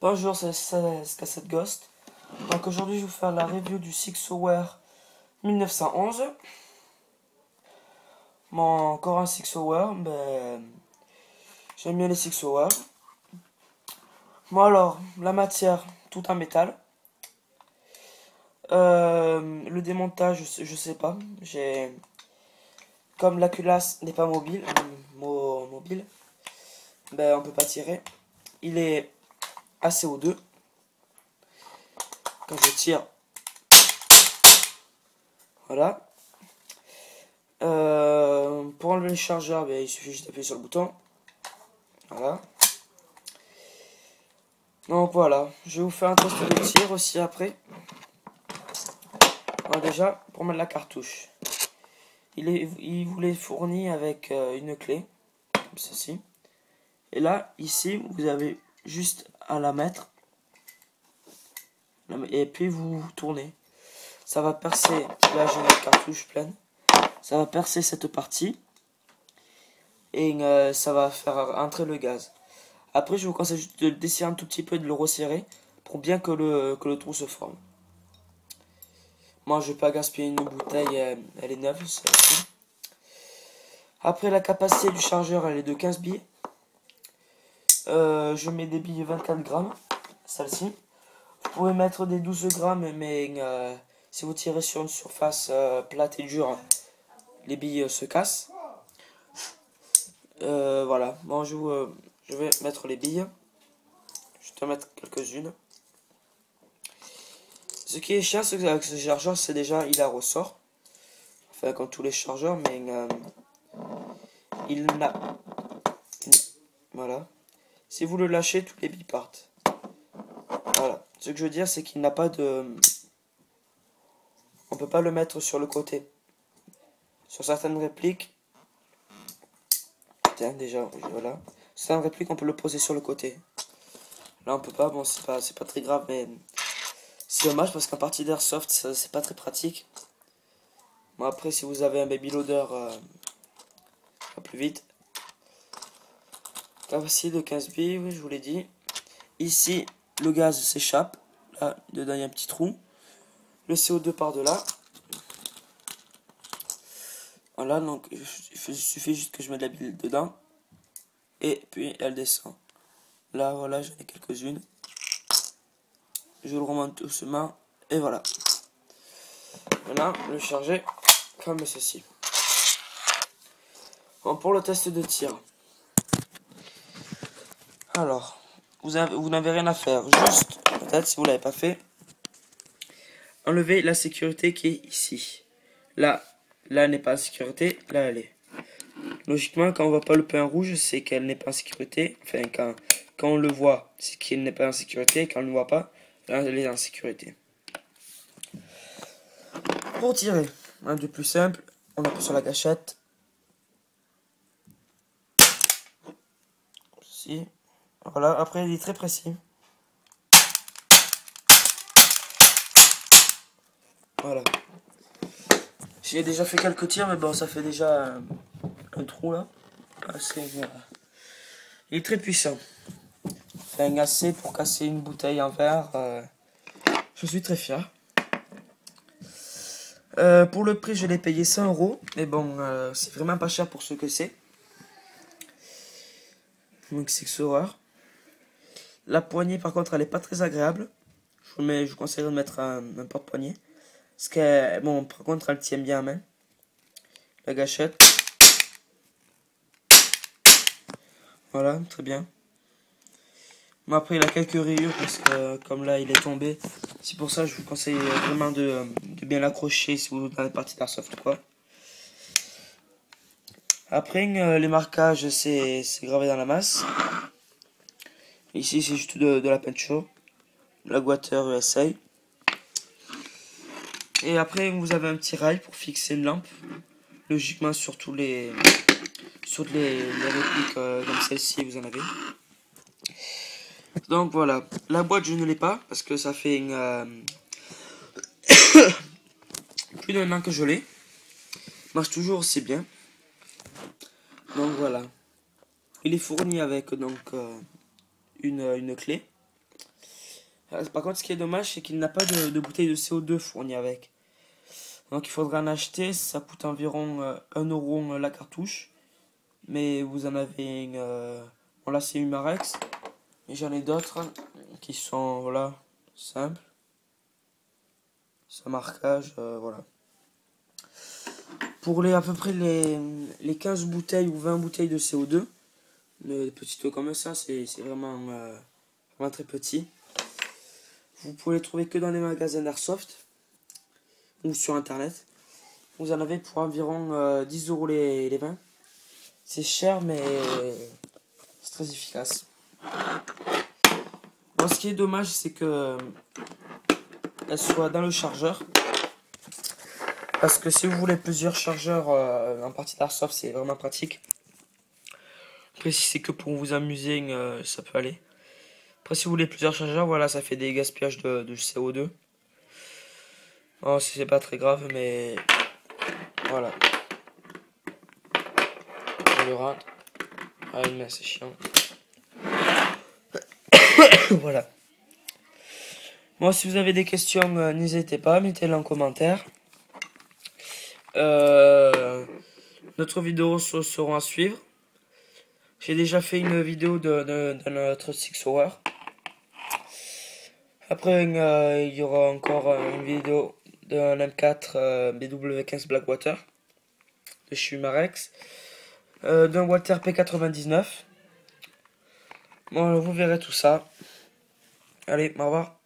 Bonjour, c'est Cassette Ghost. Donc aujourd'hui, je vais vous faire la review du Sixoware 1911. Mon encore un Sixoware, ben, j'aime bien les Sixoware. Bon alors, la matière, tout en métal. Euh, le démontage, je sais, pas. J'ai comme la culasse n'est pas mobile, mobile, ben on peut pas tirer. Il est ACO2. Quand je tire, voilà. Euh, pour enlever le chargeur, ben, il suffit juste d'appuyer sur le bouton. Voilà. Donc voilà, je vais vous faire un test de tir aussi après. déjà, pour mettre la cartouche. Il, est, il vous les fournit avec euh, une clé, comme ceci. Et là, ici, vous avez juste à la mettre. Et puis vous tournez. Ça va percer, là j'ai une cartouche pleine. Ça va percer cette partie. Et euh, ça va faire entrer le gaz. Après, je vous conseille de le desserrer un tout petit peu et de le resserrer pour bien que le, que le trou se forme. Moi, je vais pas gaspiller une bouteille, euh, elle est neuve. Après, la capacité du chargeur, elle est de 15 billes. Euh, je mets des billes 24 grammes, celle-ci. Vous pouvez mettre des 12 grammes, mais euh, si vous tirez sur une surface euh, plate et dure, les billes se cassent. voilà, bon, je, vais mettre les billes. Je vais en mettre quelques-unes. Ce qui est chiant avec ce chargeur, c'est déjà il a ressort. Enfin, comme tous les chargeurs, mais il n'a. Voilà. Si vous le lâchez, tous les billes partent. Voilà. Ce que je veux dire, c'est qu'il n'a pas de... On peut pas le mettre sur le côté. Sur certaines répliques... Tiens, déjà, voilà. Certaines répliques, on peut le poser sur le côté. Là, on peut pas. Bon, c'est pas, pas très grave, mais... C'est dommage parce qu'en partie d'airsoft, c'est pas très pratique. Bon, après, si vous avez un baby loader, euh, plus vite. Capacité de 15 billes, oui, je vous l'ai dit. Ici, le gaz s'échappe. Là, dedans, il y a un petit trou. Le CO2 par de là. Voilà, donc il suffit juste que je mette la bille dedans. Et puis elle descend. Là, voilà, j'en ai quelques-unes. Je le remonte doucement. Et voilà. Voilà, le charger comme ceci. Bon, pour le test de tir. Alors, vous, n'avez rien à faire. Juste, peut-être si vous ne l'avez pas fait, enlevez la sécurité qui est ici. Là, là n'est pas en sécurité, là elle est. Logiquement, quand on voit pas le pain rouge, c'est qu'elle n'est pas en sécurité. Enfin, quand, quand on le voit, c'est qu'elle n'est pas en sécurité. Quand on ne le voit pas, là, elle est en sécurité. Pour tirer, un de plus simple, on appuie sur la gâchette. Si. Voilà, après il est très précis. Voilà. J'ai déjà fait quelques tirs, mais bon, ça fait déjà un, trou là. Assez, Il est très puissant. Enfin, assez pour casser une bouteille en verre. Euh, je suis très fier. Euh, pour le prix, je l'ai payé 100 euros. Mais bon, euh, c'est vraiment pas cher pour ce que c'est. Donc, c'est horreur. La poignée, par contre, elle est pas très agréable. Je vous, conseille de mettre un, porte-poignée. Que, bon, par contre, elle tient bien à main. La gâchette. Voilà, très bien. Mais après, il a quelques rayures parce que, comme là, il est tombé. C'est pour ça que je vous conseille vraiment de, bien l'accrocher si vous la partie d'airsoft quoi. Après, euh, les marquages, c'est gravé dans la masse. Ici, c'est juste de, la peinture. La Water USA. Et après, vous avez un petit rail pour fixer une lampe. Logiquement, sur tous les, sur les, répliques euh, comme celle-ci, vous en avez. Donc voilà. La boîte, je ne l'ai pas parce que ça fait une, euh, plus d'un an que je l'ai. Marche toujours aussi bien. Donc voilà. Il est fourni avec donc euh, une, une clé. Par contre, ce qui est dommage, c'est qu'il n'a pas de, bouteille de CO2 fournie avec. Donc il faudra en acheter, ça coûte environ 1 euro la cartouche. Mais vous en avez une... Bon là c'est Humarex. Et j'en ai d'autres qui sont, voilà, simples. Ce marquage, voilà pour les, à peu près les, les 15 bouteilles ou 20 bouteilles de CO2, des petites comme ça, c'est vraiment, euh, vraiment très petit. Vous pouvez les trouver que dans les magasins d'Airsoft ou sur internet. Vous en avez pour environ 10 euh, euros les, les 20. C'est cher, mais c'est très efficace. Bon, ce qui est dommage, c'est que euh, elle soit dans le chargeur. Parce que si vous voulez plusieurs chargeurs en partie d'Airsoft, c'est vraiment pratique. Après, si c'est que pour vous amuser, euh, ça peut aller. Après, si vous voulez plusieurs chargeurs, voilà, ça fait des gaspillages de, CO2. Bon, c'est pas très grave, mais voilà. Je le rentre. Ah, mais c'est chiant. voilà. Bon, si vous avez des questions, euh, n'hésitez pas, mettez-les en commentaire. Euh, notre vidéo seront à suivre. J'ai déjà fait une vidéo de, notre Six Hour. Après, euh, il y aura encore euh, une vidéo d'un M4 BW15 Blackwater de chez Humarex. d'un Walter P99. Bon, vous verrez tout ça. Allez, au revoir.